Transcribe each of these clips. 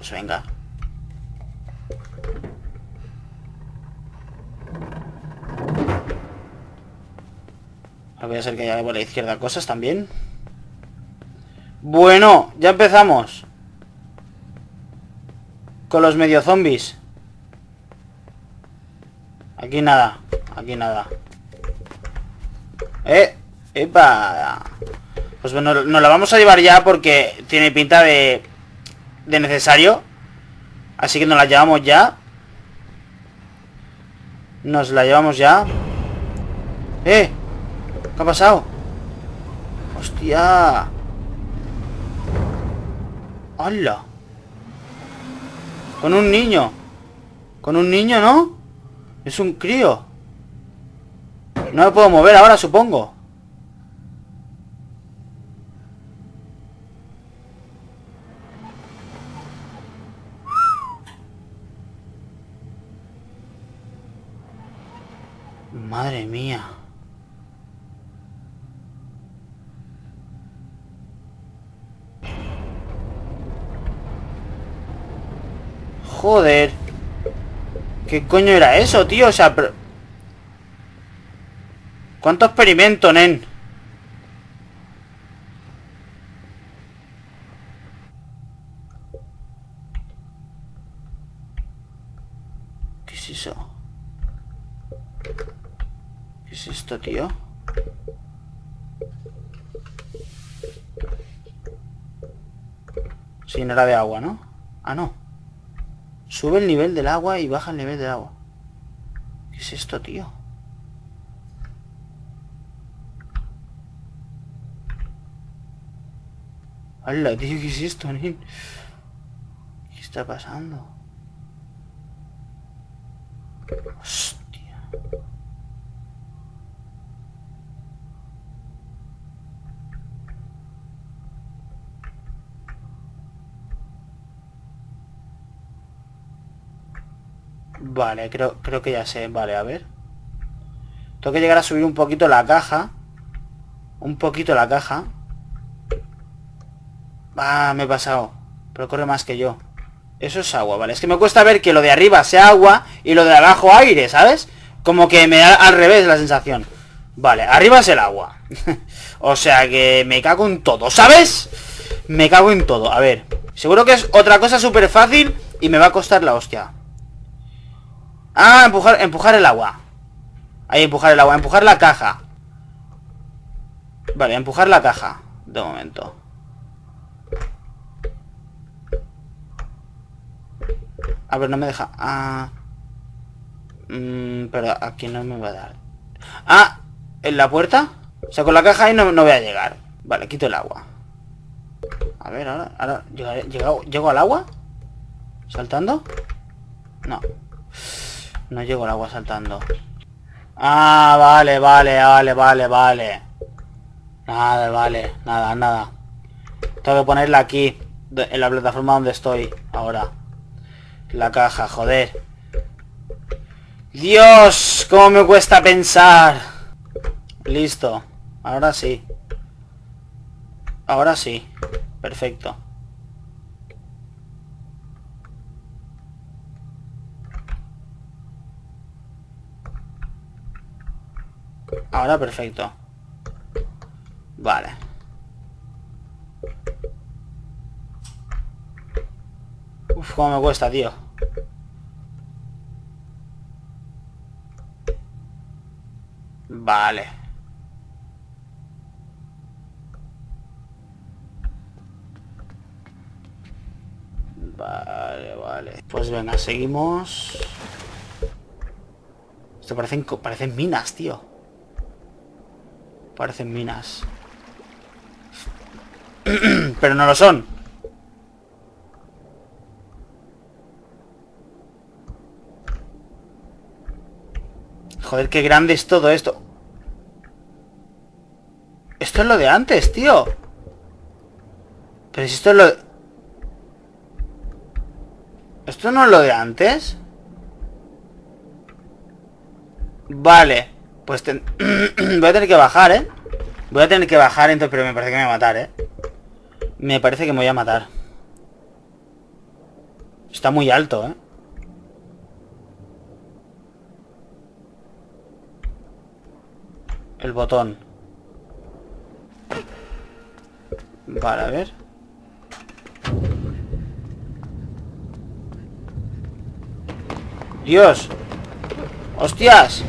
Pues venga. Voy a ser que haya por la izquierda cosas también. Bueno, ya empezamos. Con los medio zombies. Aquí nada. Aquí nada. ¡Eh! ¡Epa! Pues bueno, nos la vamos a llevar ya porque tiene pinta de... De necesario. Así que nos la llevamos ya. Nos la llevamos ya. ¡Eh! ¿Qué ha pasado? ¡Hostia! ¡Hala! Con un niño. Con un niño, ¿no? Es un crío. No me puedo mover ahora, supongo. Madre mía. Joder. ¿Qué coño era eso, tío? O sea, pero... ¿Cuánto experimento, nen? ¿Qué es eso? ¿Qué es esto, tío? Era de agua, ¿no? Ah, no. Sube el nivel del agua y baja el nivel del agua. ¿Qué es esto, tío? ¡Hala, tío! ¿Qué es esto? ¿Qué está pasando? Vale, creo, creo que ya sé. Vale, a ver. Tengo que llegar a subir un poquito la caja. Un poquito la caja. Ah, me he pasado. Pero corre más que yo. Eso es agua, vale. Es que me cuesta ver que lo de arriba sea agua y lo de abajo aire, ¿sabes? Como que me da al revés la sensación. Vale, arriba es el agua. o sea que me cago en todo, ¿sabes? Me cago en todo. A ver, seguro que es otra cosa súper fácil y me va a costar la hostia. Ah, empujar, empujar el agua. Ahí, empujar el agua. Empujar la caja. Vale, empujar la caja. De momento. A ver, no me deja. Ah. Mm, pero aquí no me va a dar. Ah, ¿en la puerta? O sea, con la caja ahí no, no voy a llegar. Vale, quito el agua. A ver, ahora, ahora, ¿llego, ¿llego al agua? ¿Saltando? No. No llego al agua saltando. Ah, vale, vale, vale, vale, vale. Nada, vale, nada, nada. Tengo que ponerla aquí, en la plataforma donde estoy ahora. La caja, joder. Dios, cómo me cuesta pensar. Listo. Ahora sí. Ahora sí. Perfecto. Ahora perfecto. Vale. Uf, cómo me cuesta, tío. Vale. Vale, vale. Pues venga, seguimos. Esto parecen, parecen minas, tío. Parecen minas. Pero no lo son. Joder, qué grande es todo esto. Esto es lo de antes, tío. Pero si esto es lo... ¿Esto no es lo de antes? Vale. Pues voy a tener que bajar, ¿eh? Voy a tener que bajar, entonces, pero me parece que me voy a matar, ¿eh? Me parece que me voy a matar. Está muy alto, ¿eh? El botón. Vale, a ver. Dios. ¡Hostias!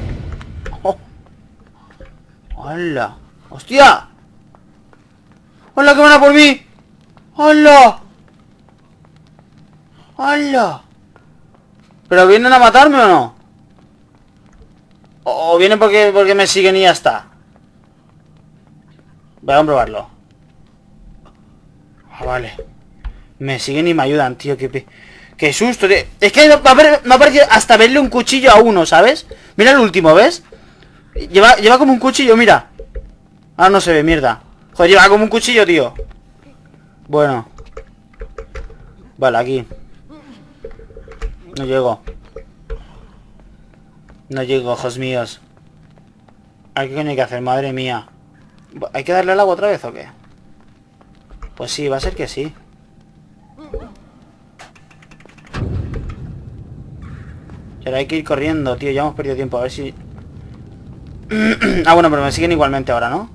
¡Hola! ¡Hostia! ¡Hola, que van a por mí! ¡Hola! ¡Hola! ¿Pero vienen a matarme o no? ¿O vienen porque, porque me siguen y ya está? Voy a comprobarlo. Ah, vale. Me siguen y me ayudan, tío. Qué, qué susto, tío. Es que me ha, parecido hasta verle un cuchillo a uno, ¿sabes? Mira el último, ¿ves? Lleva, lleva como un cuchillo, mira. Ah, no se ve, mierda. Joder, lleva como un cuchillo, tío. Bueno. Vale, aquí. No llego. No llego, ojos míos. ¿Qué coño hay que hacer? Madre mía. ¿Hay que darle el agua otra vez o qué? Pues sí, va a ser que sí. Y ahora hay que ir corriendo, tío. Ya hemos perdido tiempo. A ver si... ah, bueno, pero me siguen igualmente ahora, ¿no?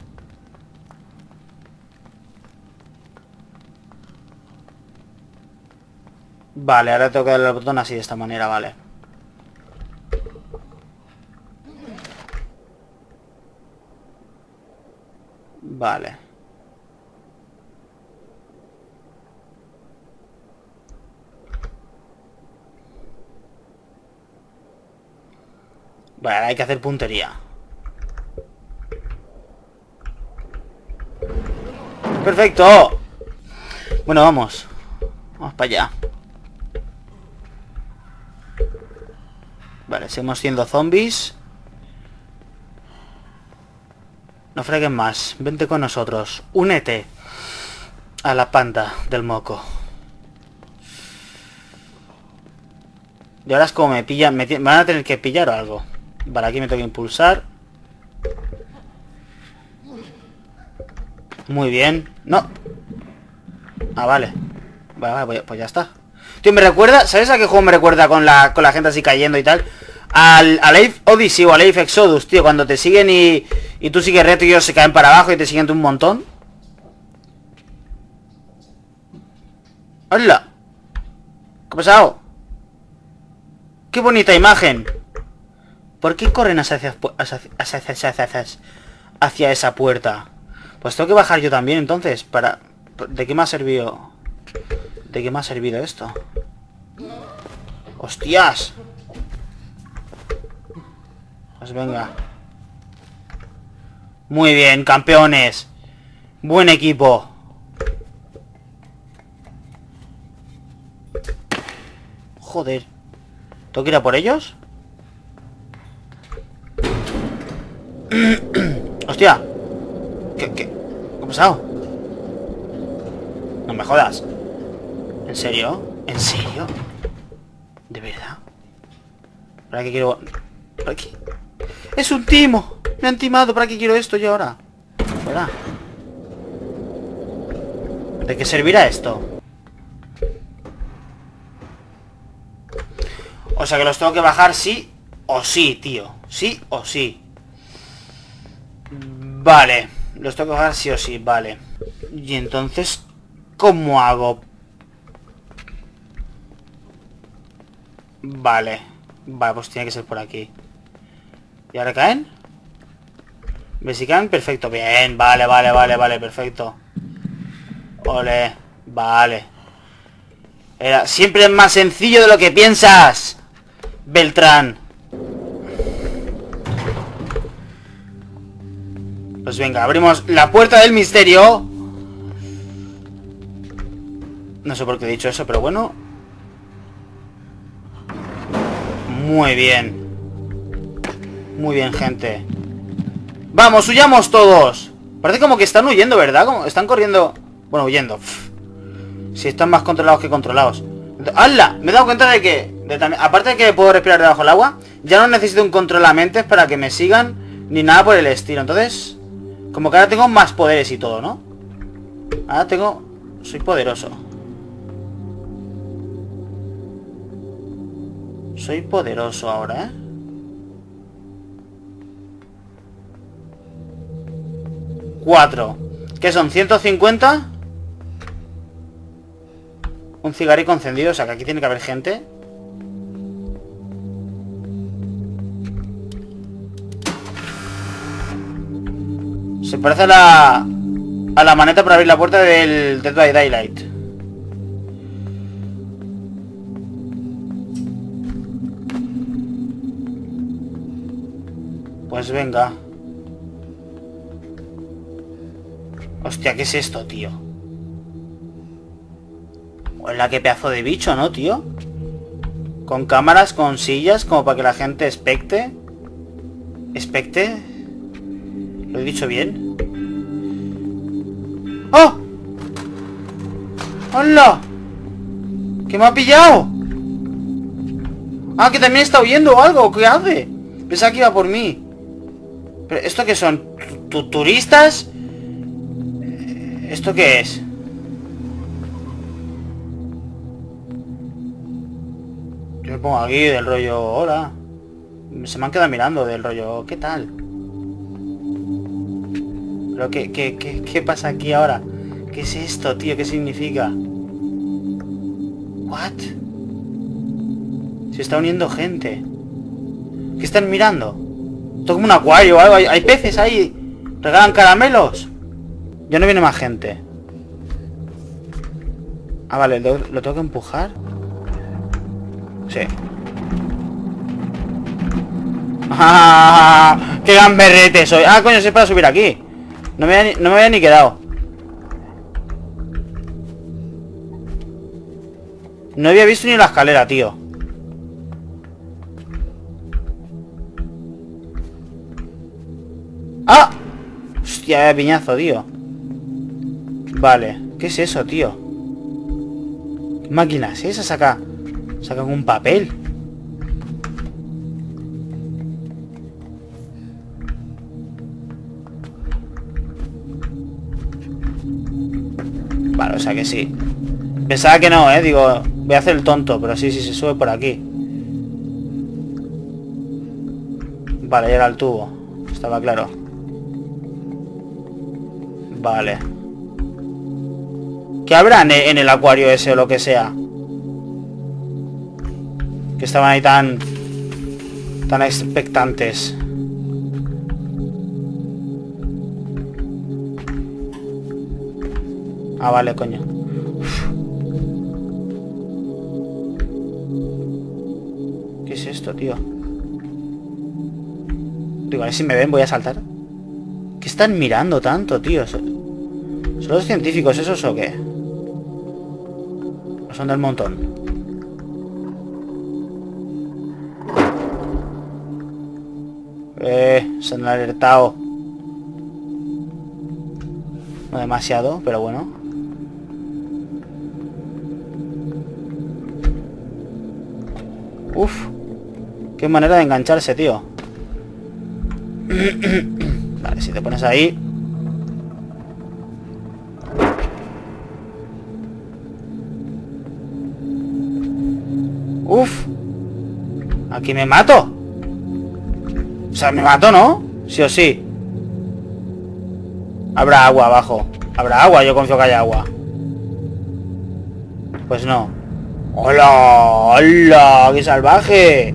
Vale, ahora tengo que darle el botón así de esta manera, vale. Vale. Vale, hay que hacer puntería. ¡Perfecto! Bueno, vamos. Vamos para allá. Vale, seguimos siendo zombies. No freguen más. Vente con nosotros. Únete a la panda del moco. Y ahora es como me pillan. Me, van a tener que pillar o algo. Vale, aquí me tengo que impulsar. Muy bien. No. Ah, vale. Vale, vale pues, pues ya está. Tío, me recuerda... ¿Sabes a qué juego me recuerda con la, con la gente así cayendo y tal? Al, al Ape Odyssey o al Ape Exodus, tío. Cuando te siguen y, y tú sigues reto y ellos se caen para abajo y te siguen un montón. ¡Hola! ¿Qué ha pasado? ¡Qué bonita imagen! ¿Por qué corren hacia, hacia, esa puerta? Pues tengo que bajar yo también, entonces, para... ¿De qué me ha servido? ¿De qué me ha servido esto? ¡Hostias! Pues venga. Muy bien, campeones. Buen equipo. Joder. ¿Tengo que ir a por ellos? ¡Hostia! ¿Qué, qué? No me jodas. ¿En serio? ¿En serio? ¿De verdad? ¿Para qué quiero...? ¿Para qué? ¡Es un timo! Me han timado, ¿para qué quiero esto yo ahora? ¿Verdad? ¿De qué servirá esto? O sea que los tengo que bajar sí o sí, tío. Sí o sí. Vale. Los tengo que bajar sí o sí, vale. Y entonces, ¿cómo hago? Vale. Vale, pues tiene que ser por aquí. ¿Y ahora caen? Mesican, perfecto. Bien, vale, vale, vale, vale, perfecto. Ole, vale. Era, siempre es más sencillo de lo que piensas. Beltrán. Pues venga, abrimos la puerta del misterio. No sé por qué he dicho eso, pero bueno. Muy bien. Muy bien, gente. ¡Vamos, huyamos todos! Parece como que están huyendo, ¿verdad? Como están corriendo... Bueno, huyendo. Si están más controlados que controlados. ¡Hala! Me he dado cuenta de que... aparte de que puedo respirar debajo del agua, ya no necesito un controlamentes para que me sigan ni nada por el estilo. Entonces, como que ahora tengo más poderes y todo, ¿no? Ahora tengo... Soy poderoso. Soy poderoso ahora, ¿eh? Cuatro. ¿Qué son? ¿150? Un cigarrillo encendido, o sea que aquí tiene que haber gente. Se parece a la... A la maneta para abrir la puerta del Dead by Daylight. Pues venga. Hostia, ¿qué es esto, tío? Hola, qué pedazo de bicho, ¿no, tío? Con cámaras, con sillas, como para que la gente expecte. ¿Expecte? ¿Lo he dicho bien? ¡Oh! ¡Hola! ¿Qué me ha pillado? Ah, que también está huyendo o algo. ¿Qué hace? Pensaba que iba por mí. ¿Pero esto qué son? ¿Tu ¿Turistas? ¿Esto qué es? Yo me pongo aquí del rollo... Hola. Se me han quedado mirando del rollo... ¿Qué tal? ¿Pero qué, qué, qué, qué pasa aquí ahora? ¿Qué es esto, tío? ¿Qué significa? ¿What? Se está uniendo gente. ¿Qué están mirando? Esto como un acuario algo. ¿Hay, peces ahí. Regalan caramelos. Ya no viene más gente. Ah, vale, lo, lo tengo que empujar. Sí. ¡Ah! ¡Qué gamberrete soy! Ah, coño, es para subir aquí. No me, había, no me había ni quedado. No había visto ni la escalera, tío. ¡Ah! Hostia, piñazo, tío. Vale. ¿Qué es eso, tío? ¿Qué máquina es esa? Saca... Sacan un papel. O sea que sí. Pensaba que no, ¿eh? Digo, voy a hacer el tonto, pero sí, sí, se sube por aquí. Vale, ya era el tubo. Estaba claro. Vale. ¿Qué habrá en el acuario ese o lo que sea? Que estaban ahí tan... Tan expectantes. Ah, vale, coño. ¿Qué es esto, tío? Digo, a ver si me ven, voy a saltar. ¿Qué están mirando tanto, tío? ¿Son los científicos esos o qué? ¿O son del montón? Eh, se han alertado. No demasiado, pero bueno. Uf. Qué manera de engancharse, tío. vale, si te pones ahí... Uf. Aquí me mato. O sea, me mato, ¿no? Sí o sí. Habrá agua abajo. Habrá agua, yo confío que haya agua. Pues no. ¡Hola! ¡Hola! ¡Qué salvaje!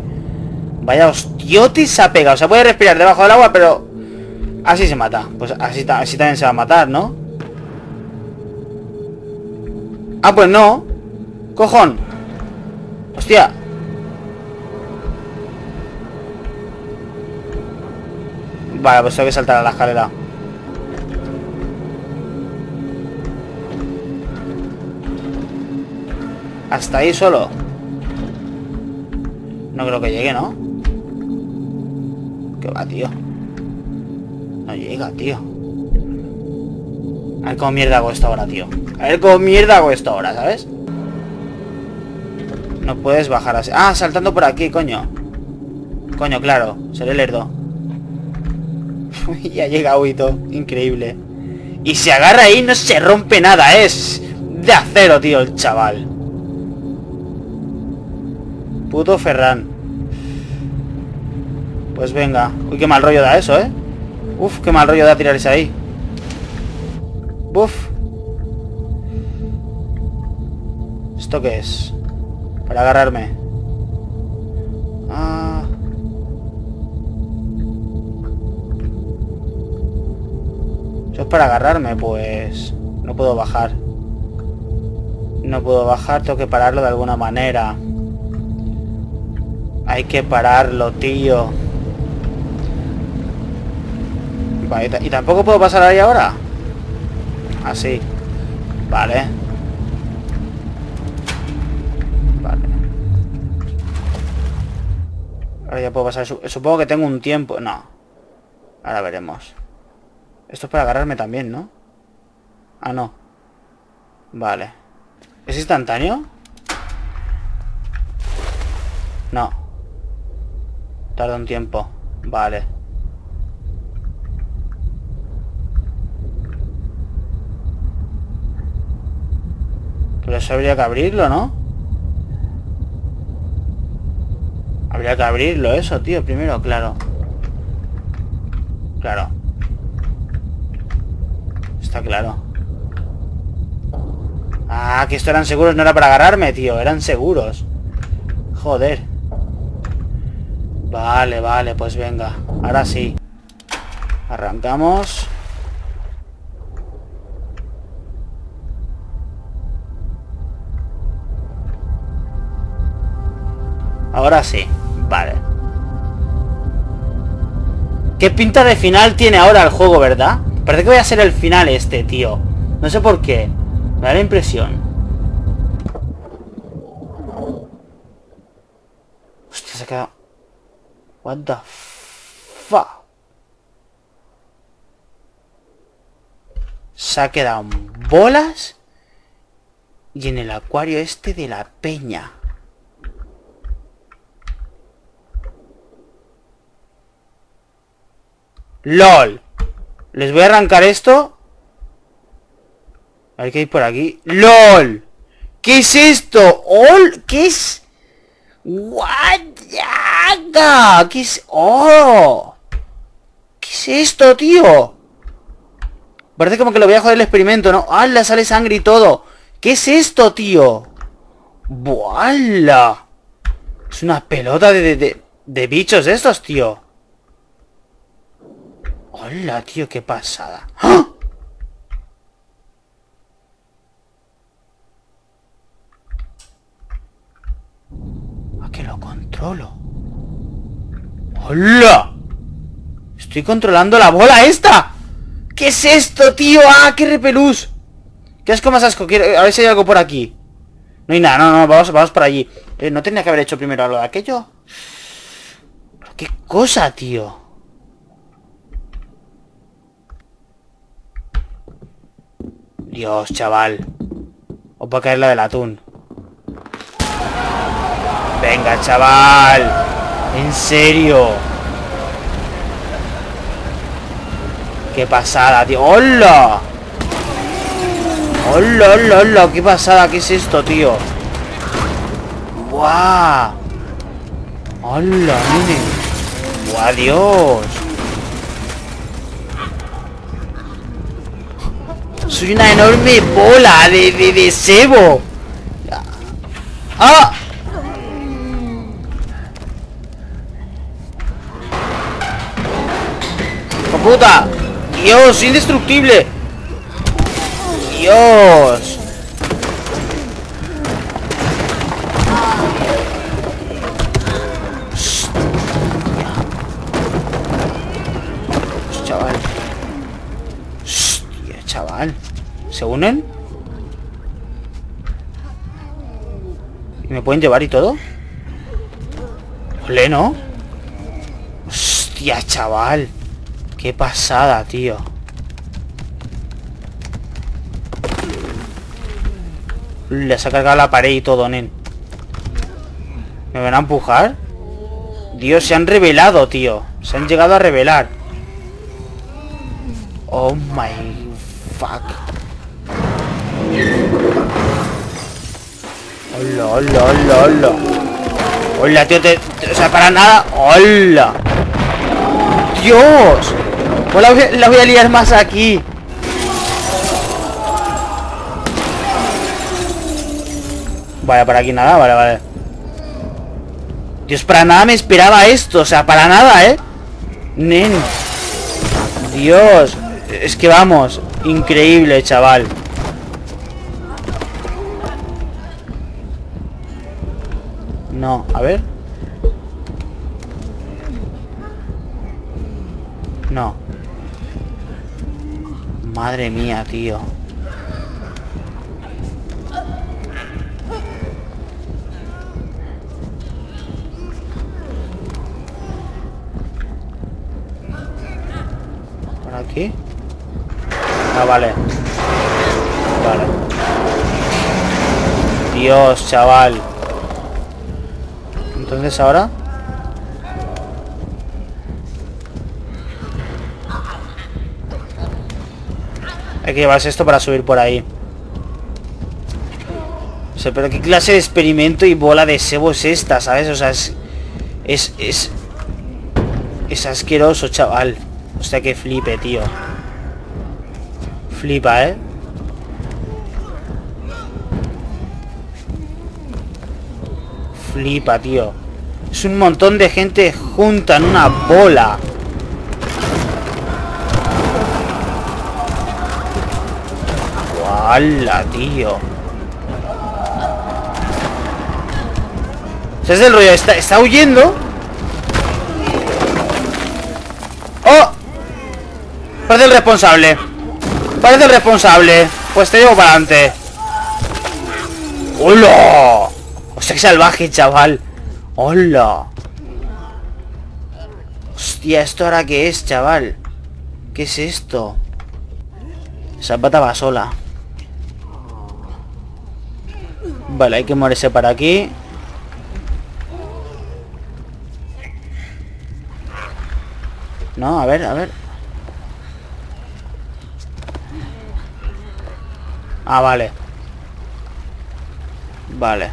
Vaya hostiotis se ha pegado. Se puede respirar debajo del agua, pero... Así se mata. Pues así, también se va a matar, ¿no? Ah, pues no. Cojón. Hostia. Vale, pues tengo que saltar a la escalera. Hasta ahí solo. No creo que llegue, ¿no? ¿Qué va, tío? No llega, tío. A ver cómo mierda hago esto ahora, tío. A ver cómo mierda hago esto ahora, ¿sabes? No puedes bajar así. Ah, saltando por aquí, coño. Coño, claro. Seré lerdo. ya llega Huito. Increíble. Y se agarra ahí no se rompe nada. Es de acero, tío, el chaval. Puto Ferran. Pues venga. Uy, qué mal rollo da eso, ¿eh? Uf, qué mal rollo da tirarse ahí. Buf. ¿Esto qué es? Para agarrarme. Ah. Eso es para agarrarme, pues... No puedo bajar. No puedo bajar, tengo que pararlo de alguna manera. Hay que pararlo, tío. ¿Y tampoco puedo pasar ahí ahora? Así. Vale. Vale. Ahora ya puedo pasar. Supongo que tengo un tiempo. No. Ahora veremos. Esto es para agarrarme también, ¿no? Ah, no. Vale. ¿Es instantáneo? No. Tarda un tiempo. Vale. Pero eso habría que abrirlo, ¿no? Habría que abrirlo eso, tío, primero, claro. Claro. Está claro. Ah, que esto eran seguros, no era para agarrarme, tío. Eran seguros. Joder. Vale, vale, pues venga. Ahora sí. Arrancamos. Ahora sí. Vale. ¿Qué pinta de final tiene ahora el juego, verdad? Parece que voy a ser el final este, tío. No sé por qué. Me da la impresión. Hostia, se ha quedado... What the fuck? Se ha quedado en bolas y en el acuario este de la peña. LOL. Les voy a arrancar esto. Hay que ir por aquí. ¡LOL! ¿Qué es esto? ¿Ol? ¿Qué es? ¡Guayaga! ¿Qué es? ¡Oh! ¿Qué es esto, tío? Parece como que lo voy a joder el experimento, ¿no? ¡Hala! Sale sangre y todo. ¿Qué es esto, tío? ¡Buala! Es una pelota de, de, de bichos estos, tío. Hola, tío, qué pasada. ¡Ah! ¿A que lo controlo? ¡Hola! Estoy controlando la bola esta. ¿Qué es esto, tío? ¡Ah, qué repelús! ¿Qué asco más asco? Quiero, a ver si hay algo por aquí. No hay nada, no, no, vamos, vamos por allí. Eh, ¿No tenía que haber hecho primero algo de aquello? ¿Qué cosa, tío? Dios, chaval. O puede caer la del atún. Venga, chaval. En serio. Qué pasada, tío. ¡Hola! ¡Hola, hola, hola! ¡Qué pasada! ¿Qué es esto, tío? ¡Buah! ¡Hola, mire! ¡Buah, Dios! Soy una enorme bola de, de, de cebo. ¡Ah! ¡Dios! ¡Indestructible! ¡Dios! Chaval. Hostia, chaval. ¿Se unen? ¿Y me pueden llevar y todo? Ole, ¿no? Hostia, chaval. Qué pasada, tío. Les ha cargado la pared y todo, nen. ¿Me van a empujar? Dios, se han revelado, tío. Se han llegado a revelar. Oh my fuck. Hola, hola, hola, hola. Hola, tío, te- o sea, para nada. Hola. Dios. Pues la, voy- a liar más aquí. Vale, para aquí nada, vale, vale. Dios, para nada me esperaba esto, o sea, para nada, ¿eh? Nen. Dios. Es que vamos, increíble, chaval. No, a ver. No. Madre mía, tío. ¿Por aquí? Ah, vale. Vale. Dios, chaval. Entonces ahora... Hay que llevarse esto para subir por ahí. O sea, pero qué clase de experimento y bola de sebo es esta, ¿sabes? O sea, es... Es... Es, es asqueroso, chaval. O sea, que flipe, tío. Flipa, ¿eh? Flipa, tío. Es un montón de gente junta en una bola. ¡Hala, tío! ¿Sabes el rollo? Está, está huyendo. ¡Oh! Parece el responsable. Parece el responsable. Pues te llevo para adelante. ¡Hola! O sea, qué salvaje, chaval. ¡Hola! Hostia, ¿esto ahora qué es, chaval? ¿Qué es esto? Esa pata va sola. Vale, hay que moverse para aquí. No, a ver, a ver. Ah, vale. Vale.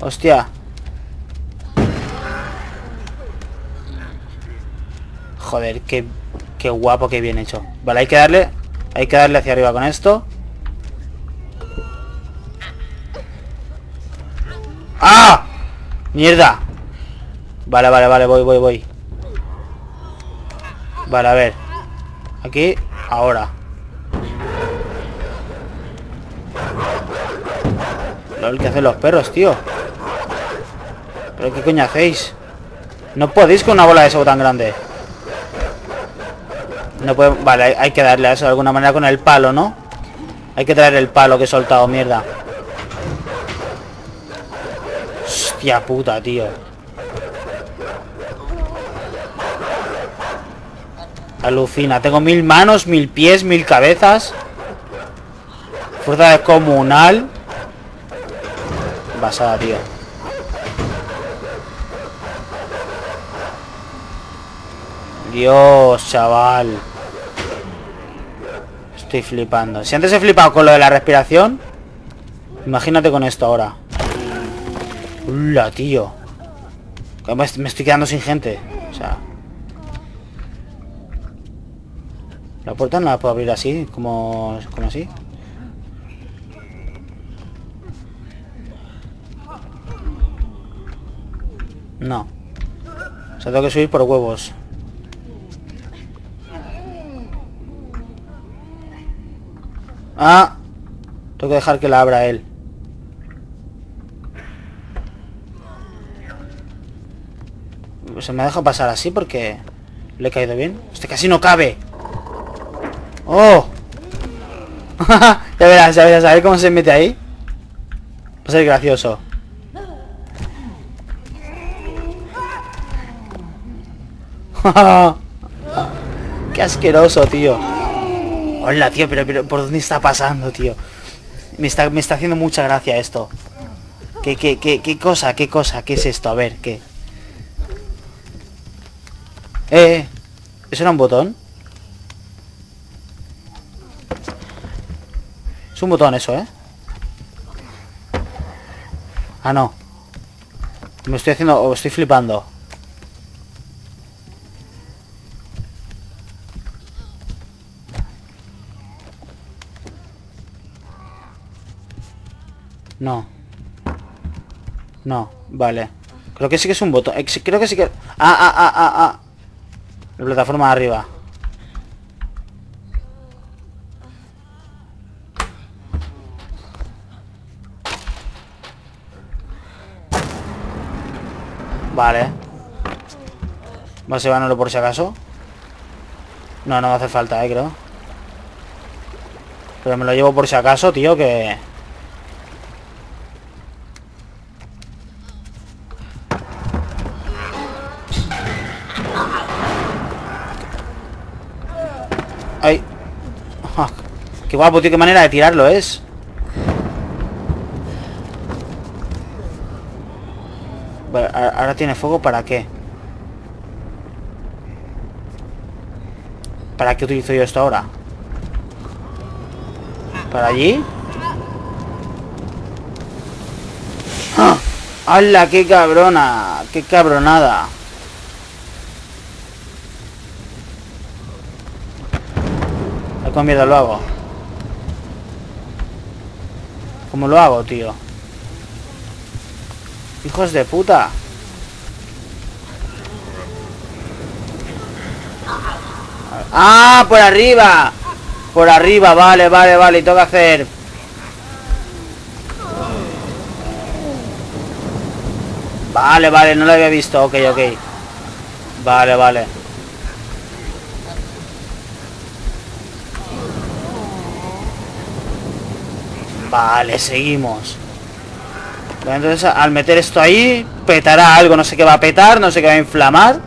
Hostia. Joder, qué, qué guapo, qué bien hecho. Vale, hay que darle... Hay que darle hacia arriba con esto. ¡Ah! ¡Mierda! Vale, vale, vale, voy, voy, voy. Vale, a ver. Aquí, ahora. LOL, ¿qué hacen los perros, tío? ¿Pero qué coño hacéis? No podéis con una bola de eso tan grande. No puedo... Vale, hay que darle a eso de alguna manera con el palo, ¿no? Hay que traer el palo que he soltado, mierda. Hostia puta, tío. Alucina. Tengo mil manos, mil pies, mil cabezas. Fuerza descomunal. Basada, tío. Dios, chaval. Estoy flipando. Si antes he flipado con lo de la respiración, imagínate con esto ahora. Hola, tío. Me estoy quedando sin gente. O sea... La puerta no la puedo abrir así, como, como así. No. O sea, tengo que subir por huevos. Ah. Tengo que dejar que la abra él. Se me deja pasar así porque le he caído bien. Este casi no cabe. ¡Oh! ya verás, ya verás, a ver cómo se mete ahí. Va a ser gracioso. Qué asqueroso, tío. Hola, tío, pero, pero ¿por dónde está pasando, tío? Me está, me está haciendo mucha gracia esto. ¿Qué, qué, qué, qué cosa? ¿Qué cosa? ¿Qué es esto? A ver, ¿qué? Eh, ¿eso era un botón? Es un botón eso, ¿eh? Ah, no. Me estoy haciendo... o estoy flipando. No. No, vale. Creo que sí que es un botón. Eh, Creo que sí que... Ah, ah, ah, ah, ah. La plataforma de arriba. Vale. ¿Vas a llevárnoslo por si acaso? No, no me hace falta, eh, creo. Pero me lo llevo por si acaso, tío, que... qué guapo, tío, qué manera de tirarlo es. Vale, ahora tiene fuego, ¿para qué? ¿Para qué utilizo yo esto ahora? ¿Para allí? ¡Ah! ¡Hala, qué cabrona! ¡Qué cabronada! con miedo lo hago. ¿Cómo lo hago, tío? Hijos de puta. ¡Ah! ¡Por arriba! Por arriba, vale, vale, vale. Y toca hacer... Vale, vale, no lo había visto. Ok, ok. Vale, vale. Vale, seguimos. Entonces, al meter esto ahí, petará algo. No sé qué va a petar, no sé qué va a inflamar.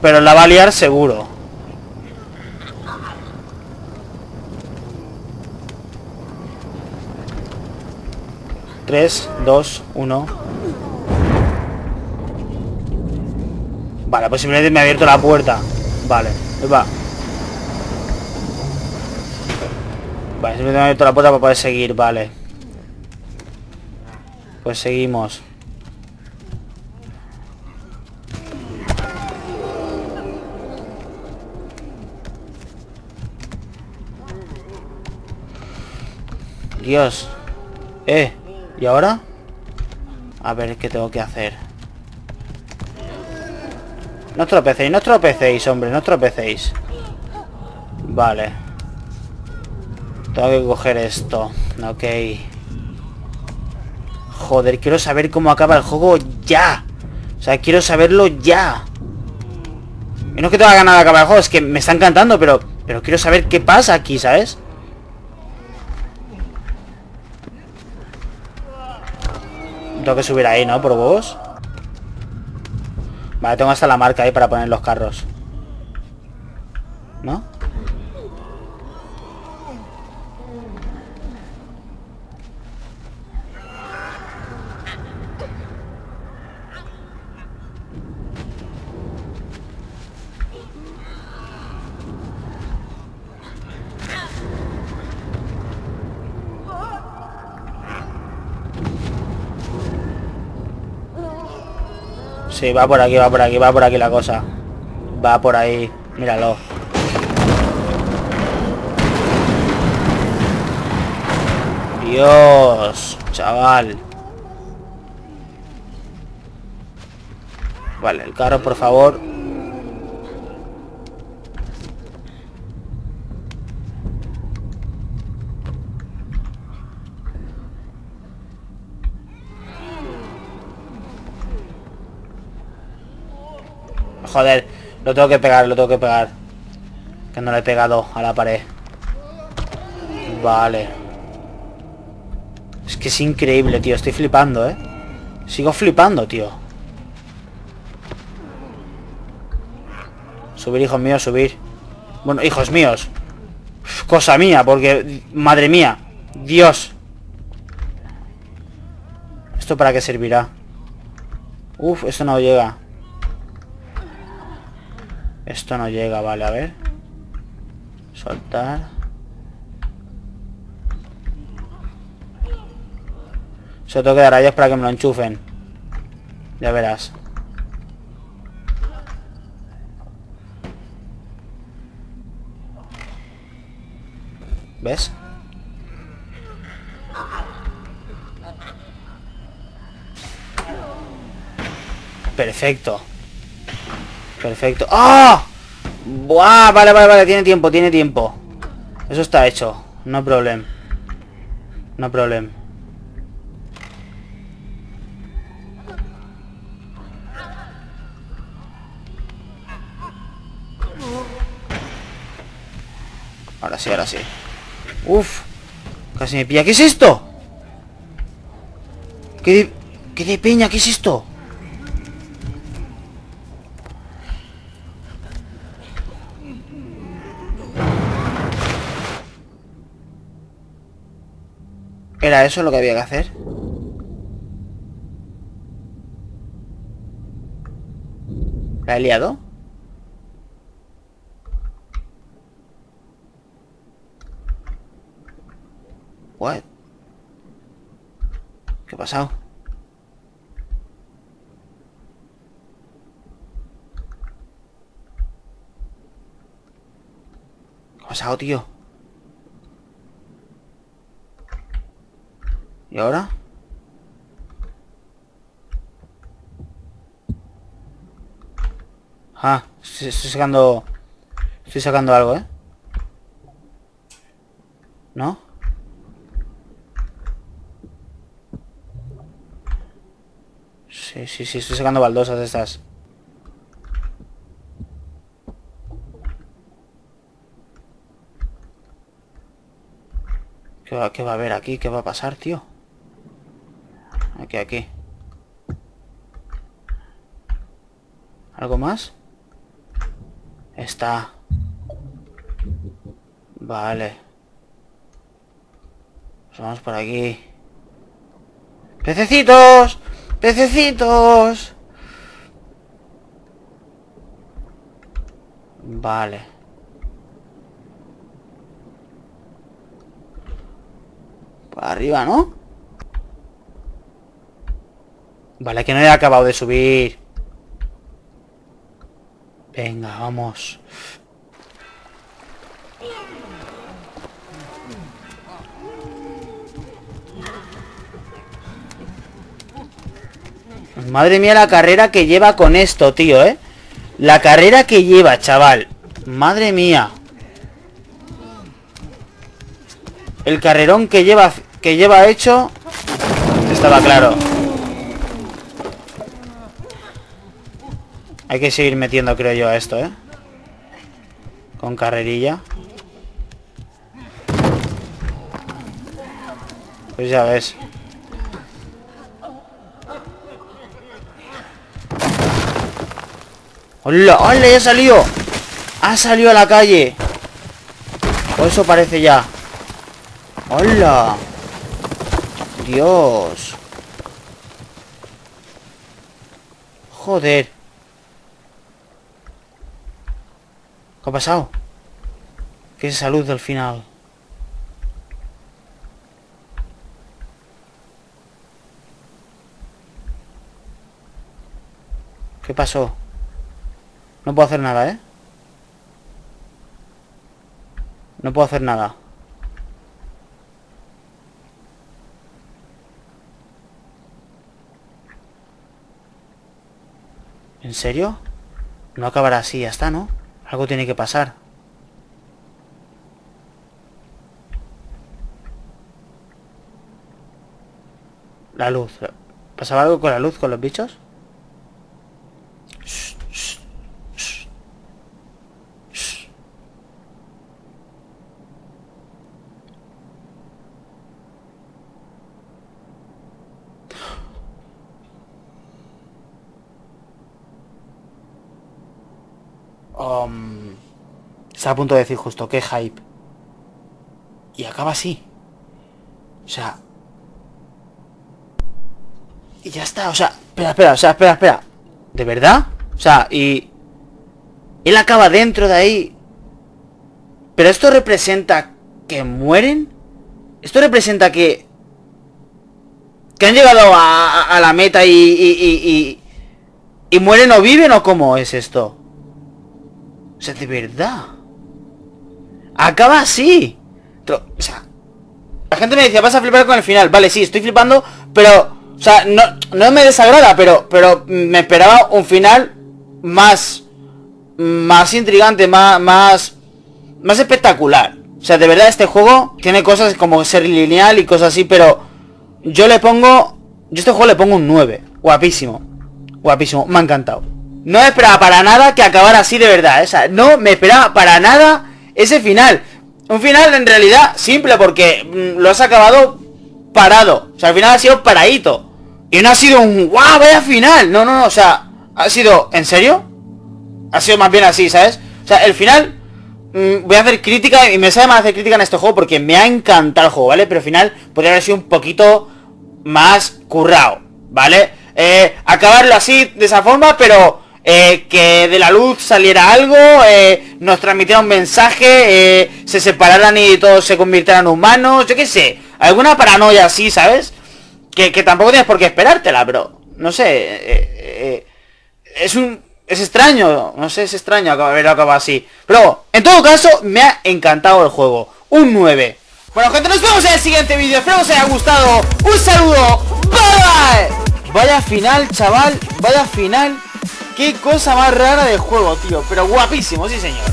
Pero la va a liar seguro. Tres, dos, uno. Vale, pues simplemente me ha abierto la puerta. Vale, va. Vale, siempre tengo abierto la puerta para poder seguir, vale. Pues seguimos. Dios. Eh, ¿y ahora? A ver qué tengo que hacer. No tropecéis, no tropecéis, hombre, no tropecéis. Vale. Tengo que coger esto. Ok. Joder, quiero saber cómo acaba el juego ya. O sea, quiero saberlo ya. Y no es que tenga ganas de acabar el juego, es que me está encantando, pero, pero quiero saber qué pasa aquí, ¿sabes? Tengo que subir ahí, ¿no? Por huevos. Vale, tengo hasta la marca ahí para poner los carros. ¿No? Sí, va por aquí, va por aquí, va por aquí la cosa. Va por ahí. Míralo. Dios, chaval. Vale, el carro, por favor. Joder, lo tengo que pegar, lo tengo que pegar. Que no le he pegado a la pared. Vale. Es que es increíble, tío. Estoy flipando, ¿eh? Sigo flipando, tío. Subir, hijos míos, subir. Bueno, hijos míos. Cosa mía, porque... Madre mía. Dios. ¿Esto para qué servirá? Uf, esto no llega. Esto no llega, vale, a ver. Soltar. Se tengo que dar a ellos para que me lo enchufen. Ya verás. ¿Ves? Perfecto. Perfecto. ¡Ah! ¡Buah! Vale, vale, vale. Tiene tiempo, tiene tiempo. Eso está hecho. No problem. No problem. Ahora sí, ahora sí. Uf. Casi me pilla. ¿Qué es esto? ¿Qué qué de peña? ¿Qué es esto? ¿Era eso lo que había que hacer? ¿La he liado? What? ¿Qué ha pasado? ¿Qué ha pasado, tío? ¿Y ahora? Ah, estoy sacando... Estoy sacando algo, ¿eh? ¿No? Sí, sí, sí, estoy sacando baldosas de estas. ¿Qué va, ¿Qué va a haber aquí? ¿Qué va a pasar, tío? Aquí, aquí. ¿Algo más? Está. Vale. Pues vamos por aquí. ¡Pececitos! ¡Pececitos! Vale. Por arriba, ¿no? Vale, que no he acabado de subir. Venga, vamos. Madre mía la carrera que lleva con esto, tío, ¿eh? La carrera que lleva, chaval. Madre mía. El carrerón que lleva, que lleva hecho... Estaba claro. Hay que seguir metiendo, creo yo, a esto, ¿eh? Con carrerilla. Pues ya ves. ¡Hola! ¡Hola! ¡Ya salió! ¡Ha salido a la calle! O eso parece ya. ¡Hola! Dios. Joder. ¿Qué ha pasado? ¿Qué es esa luz del final? ¿Qué pasó? No puedo hacer nada, ¿eh? No puedo hacer nada. ¿En serio? No acabará así, ya está, ¿no? Algo tiene que pasar. La luz. ¿Pasaba algo con la luz, con los bichos? Um, está a punto de decir justo, qué hype. Y acaba así. O sea... Y ya está, o sea... Espera, espera, o sea, espera, espera. ¿De verdad? O sea, y... Él acaba dentro de ahí. Pero esto representa que mueren. Esto representa que... Que han llegado a, la meta y, y, y, ¿Y mueren o viven o cómo es esto? O sea, de verdad. Acaba así. O sea, la gente me decía, vas a flipar con el final. Vale, sí, estoy flipando, pero... O sea, no, no me desagrada, pero, pero me esperaba un final más... Más intrigante, más... Más, más espectacular. O sea, de verdad este juego tiene cosas como ser lineal y cosas así, pero... Yo le pongo... Yo este juego le pongo un 9. Guapísimo. Guapísimo. Me ha encantado. No esperaba para nada que acabara así de verdad. O sea, no me esperaba para nada ese final. Un final en realidad simple porque mm, lo has acabado parado. O sea, al final ha sido paradito. Y no ha sido un guau, vaya final. No, no, no, o sea, ha sido, ¿en serio? Ha sido más bien así, ¿sabes? O sea, el final mm, voy a hacer crítica y me sabe más hacer crítica en este juego porque me ha encantado el juego, ¿vale? Pero al final podría haber sido un poquito más currado, ¿vale? Eh, acabarlo así, de esa forma, pero eh, que de la luz saliera algo, eh, nos transmitiera un mensaje, eh, se separaran y todos se convirtieran en humanos, yo qué sé, alguna paranoia así, ¿sabes? Que, tampoco tienes por qué esperártela, pero no sé, es un... Es extraño, no sé, es extraño haberlo acabado así. Pero, en todo caso, me ha encantado el juego. Un 9. Bueno, gente, nos vemos en el siguiente vídeo. Espero que os haya gustado. Un saludo. Bye, bye. Vaya final, chaval. Vaya final. Qué cosa más rara de juego, tío. Pero guapísimo, sí señor.